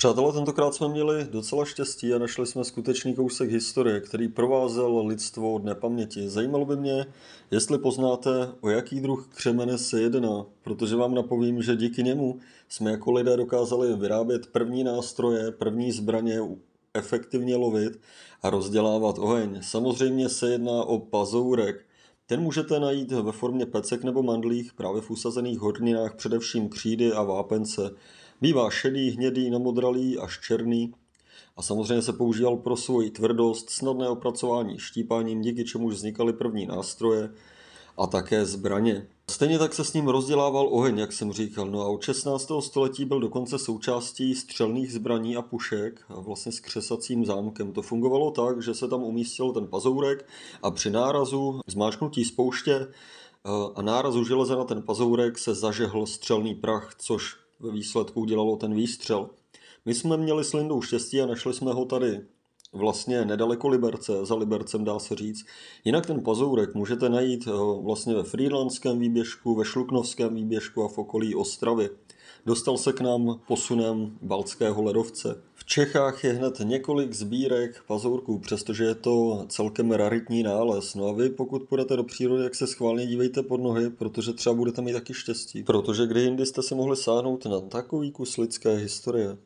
Přátelé, tentokrát jsme měli docela štěstí a našli jsme skutečný kousek historie, který provázel lidstvo od nepaměti. Zajímalo by mě, jestli poznáte, o jaký druh křemene se jedná, protože vám napovím, že díky němu jsme jako lidé dokázali vyrábět první nástroje, první zbraně, efektivně lovit a rozdělávat oheň. Samozřejmě se jedná o pazourek. Ten můžete najít ve formě pecek nebo mandlích právě v usazených horninách, především křídy a vápence. Bývá šedý, hnědý, namodralý až černý a samozřejmě se používal pro svoji tvrdost, snadné opracování štípáním, díky čemuž vznikaly první nástroje a také zbraně. Stejně tak se s ním rozdělával oheň, jak jsem říkal. No a od 16. století byl dokonce součástí střelných zbraní a pušek a vlastně s křesacím zámkem. To fungovalo tak, že se tam umístil ten pazourek a při nárazu zmáčknutí spouště eh, a nárazu železa na ten pazourek se zažehl střelný prach, což ve výsledku udělalo ten výstřel. My jsme měli s Lindou štěstí a našli jsme ho tady vlastně nedaleko Liberce, za Libercem dá se říct. Jinak ten pazourek můžete najít eh, vlastně ve Frýdlandském výběžku, ve Šluknovském výběžku a v okolí Ostravy. Dostal se k nám posunem Balckého ledovce. V Čechách je hned několik sbírek pazourků, přestože je to celkem raritní nález. No a vy, pokud půjdete do přírody, jak se schválně dívejte pod nohy, protože třeba budete mít taky štěstí. Protože kdy jindy jste si mohli sáhnout na takový kus lidské historie.